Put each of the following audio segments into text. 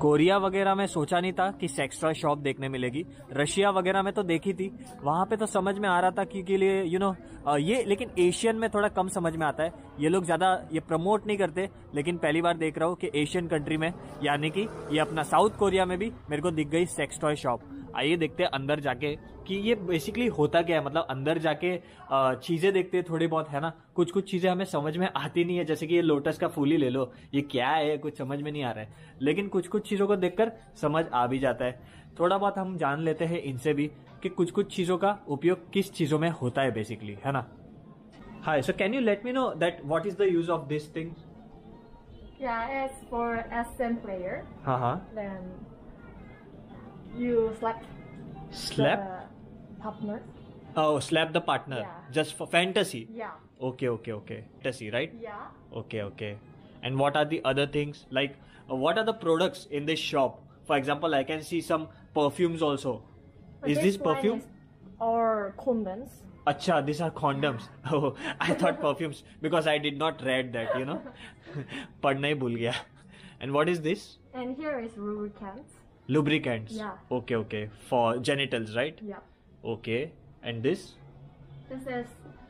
Korea वगैरह में सोचा नहीं था कि सेक्स टॉय शॉप देखने मिलेगी। रशिया वगैरह में तो देखी थी। वहाँ पे तो समझ में आ रहा था क्योंकि लिए यू नो ये, लेकिन एशियन में थोड़ा कम समझ में आता है। ये लोग ज़्यादा, ये प्रमोट नहीं करते, लेकिन पहली बार देख रहा हूँ कि एशियन कंट्री में, यानी कि ये अपना साउथ कोरिया में भी मेरे को दिख गई सेक्स टॉय शॉप आइए देखते हैं अंदर जाके कि ये बेसिकली होता क्या है? मतलब अंदर जाके चीज़ें देखते हैं थोड़ी बहुत है ना? कुछ कुछ चीज़ें हमें समझ में आती नहीं है जैसे कि ये लोटस का फूल ही ले लो। ये क्या है? कुछ समझ में नहीं आ रहा है। लेकिन कुछ कुछ चीज़ों को देखकर समझ आ भी जाता है। थोड़ा बहुत हम जान लेते हैं इनसे भी कि कुछ कुछ चीज़ों का उपयोग किस चीज़ों में होता है बेसिकली है ना? Hi so can you let me know that what is the use of this thing Yeah, it's for SM player. हाँ Then you slap slap the partner. Oh, slap the partner. Yeah. Just for fantasy. Yeah. Okay, okay, okay. Fantasy, right? Yeah. Okay, okay. And what are the other things? Like, uh, what are the products in this shop? For example, I can see some perfumes also. But is this, this perfume? Or condoms. Acha, these are condoms. Oh, I thought perfumes because I did not read that, you know. Padna hi bhul gaya. And what is this? And here is lubricants. Lubricants. Yeah. Okay, okay. For genitals, right? Yeah. Okay. And this? This is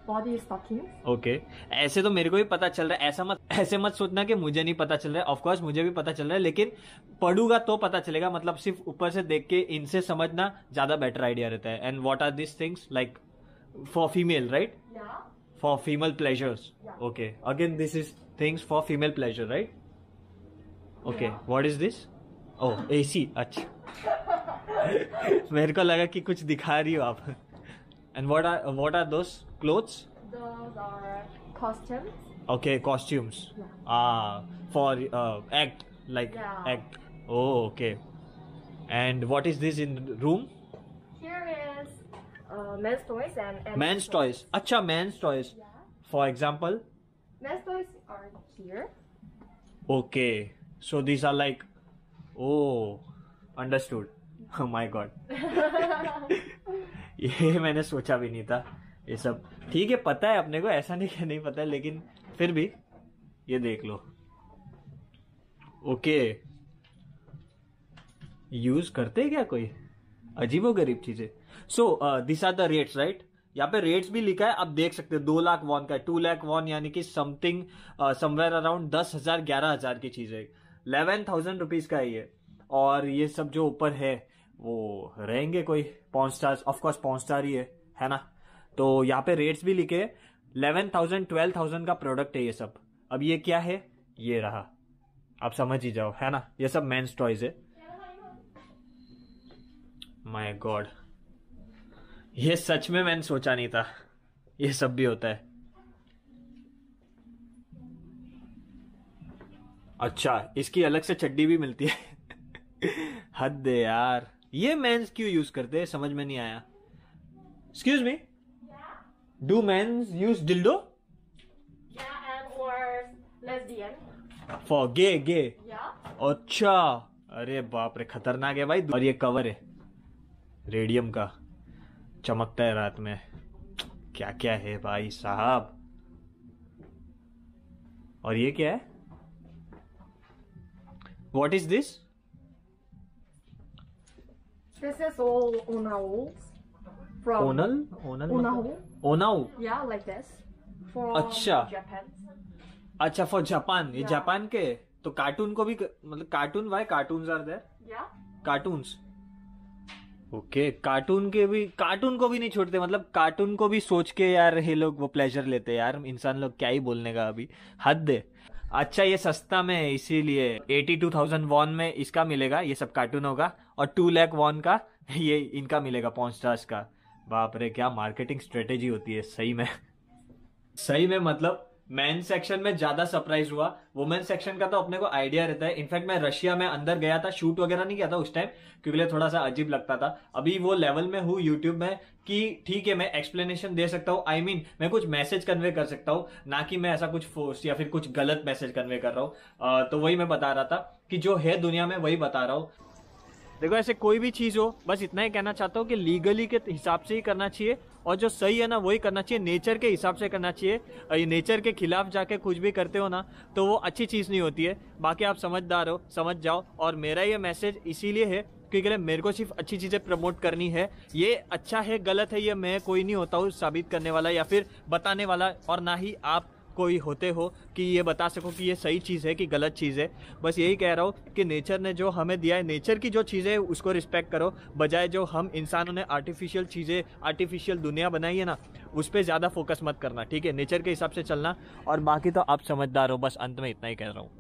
body stockings. ऐसे तो मेरे को भी पता चल रहा है ऐसा मत ऐसे मत सोचना कि मुझे नहीं पता चल रहा है ऑफकोर्स मुझे भी पता चल रहा है लेकिन पढ़ूँगा तो पता चलेगा मतलब सिर्फ़ ऊपर से देख के इनसे समझना ज़्यादा बेटर आइडिया रहता है and what are this things like for female right Yeah. For female pleasures. Okay again this is things for female pleasure right okay. What is this oh see अच्छा। मेरे को लगा कि कुछ दिखा रही हो आप। And what are what are clothes okay costumes for act like act okay and what is this in room men's toys अच्छा men's toys for example okay so this are like Understood. Oh my god. ये मैंने सोचा भी नहीं था ये सब। ठीक है पता है अपने को ऐसा नहीं कि नहीं पता है लेकिन फिर भी ये देख लो। ओके यूज़ करते क्या कोई? अजीबो गरीब चीज़ें so this are the rates right यहाँ पे रेट्स भी लिखा है आप देख सकते हो दो लाख वॉन का टू लाख वॉन यानी कि समथिंग समवेयर अराउंड दस हज़ार ग्यारह हज़ार की चीज़। है इलेवन थाउज़ेंड रुपीज़ का है ये। और ये सब जो ऊपर है, वो रहेंगे कोई porn star of course porn star ही है है ना? तो यहाँ पे रेट्स भी लिखे इलेवन थाउज़ेंड ट्वेल्व थाउज़ेंड का प्रोडक्ट है ये सब। अब ये क्या है? ये रहा। आप समझ ही जाओ, है ना? ये सब मेन्स टॉयज है। माय गॉड ये सच में मैंने सोचा नहीं था। ये सब भी होता है। अच्छा इसकी अलग से चड्डी भी मिलती है। हद दे यार। ये मेंस क्यों यूज़ करते हैं? समझ में नहीं आया। Excuse me do men's use dildo. For gay gay अच्छा। अरे बाप रे खतरनाक है भाई। और ये कवर है। रेडियम का। चमकता है रात में। क्या क्या है भाई साहब। और ये क्या है? What is this This is all onals from ओनल Onal. ओनाउ Yeah, like this. From अच्छा. Japan. अच्छा फॉर जापान ये जापान के तो कार्टून को भी मतलब cartoon why cartoon are there Yeah. Cartoons okay cartoon के भी कार्टून को भी नहीं छोड़ते मतलब कार्टून को भी सोच के यार ये लोग वो प्लेजर लेते यार इंसान लोग क्या ही बोलने का अभी हद है अच्छा ये सस्ता में है इसीलिए एटी टू थाउज़ेंड वॉन में इसका मिलेगा, ये सब कार्टून होगा, और टू लैख वॉन का, ये इनका मिलेगा पॉन स्टार्स का। बाप रे, क्या मार्केटिंग स्ट्रेटेजी होती है, सही में। सही में मतलब मेन सेक्शन में ज़्यादा सरप्राइज़ हुआ। वुमेन सेक्शन का तो अपने को आइडिया रहता है। इनफैक्ट मैं रशिया में अंदर गया था शूट वगैरह नहीं किया था उस टाइम क्योंकि थोड़ा सा अजीब लगता था। अभी वो लेवल में हूँ यूट्यूब में, कि ठीक है, मैं एक्सप्लेनेशन दे सकता हूँ। आई मीन मैं कुछ मैसेज कन्वे कर सकता हूँ, ना कि मैं ऐसा कुछ फोर्स या फिर कुछ गलत मैसेज कन्वे कर रहा हूँ। तो वही मैं बता रहा था कि जो है दुनिया में, वही बता रहा हूँ। देखो, ऐसे कोई भी चीज़ हो, बस इतना ही कहना चाहता हूँ कि लीगली के हिसाब से ही करना चाहिए और जो सही है ना, वही करना चाहिए। नेचर के हिसाब से करना चाहिए। ये नेचर के खिलाफ जाके कुछ भी करते हो ना तो वो अच्छी चीज़ नहीं होती है। बाकी आप समझदार हो, समझ जाओ। और मेरा ये मैसेज इसीलिए है क्योंकि मेरे को सिर्फ़ अच्छी चीज़ें प्रमोट करनी है, ये अच्छा है, गलत है, ये मैं कोई नहीं होता हूँ साबित करने वाला या फिर बताने वाला। और ना ही आप कोई होते हो कि ये बता सको कि ये सही चीज़ है कि गलत चीज़ है। बस यही कह रहा हूँ कि नेचर ने जो हमें दिया है नेचर की जो चीज़ें उसको रिस्पेक्ट करो। बजाय जो हम इंसानों ने आर्टिफिशियल चीज़ें आर्टिफिशियल दुनिया बनाई है ना, उस पर ज़्यादा फोकस मत करना, ठीक है? नेचर के हिसाब से चलना। और बाकी तो आप समझदार हो, बस अंत में इतना ही कह रहा हूँ।